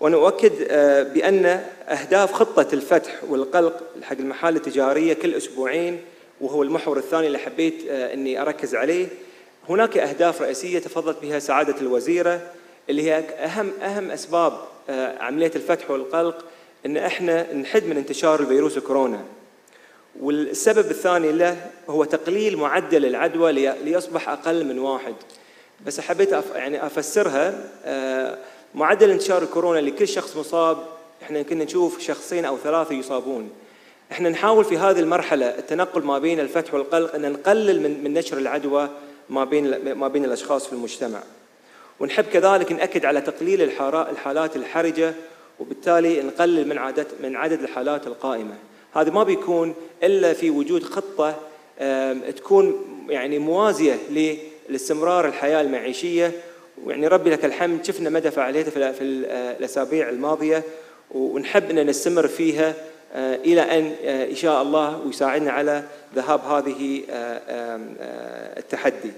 ونؤكد آه، بأن أهداف خطة الفتح والقلق حق المحال التجارية كل أسبوعين وهو المحور الثاني اللي حبيت آه، أني أركز عليه. هناك أهداف رئيسية تفضلت بها سعادة الوزيرة اللي هي أهم أهم أسباب آه، عملية الفتح والقلق أن إحنا نحد من انتشار الفيروس كورونا. والسبب الثاني له هو تقليل معدل العدوى ليصبح أقل من واحد. بس حبيت يعني أفسرها معدل انتشار الكورونا لكل شخص مصاب. إحنا كنا نشوف شخصين أو ثلاثة يصابون. إحنا نحاول في هذه المرحلة التنقل ما بين الفتح والقلق أن نقلل من من نشر العدوى ما بين ما بين الأشخاص في المجتمع. ونحب كذلك نأكد على تقليل الحالات الحرجة وبالتالي نقلل من عدد من عدد الحالات القائمة. هذا ما بيكون إلا في وجود خطة تكون يعني موازية لاستمرار الحياة المعيشية ويعني ربي لك الحمد شفنا مدى فعاليتها في الأسابيع الماضية ونحب أن نستمر فيها آه، إلى أن آه، إن شاء الله ويساعدنا على ذهاب هذه آه، التحدي.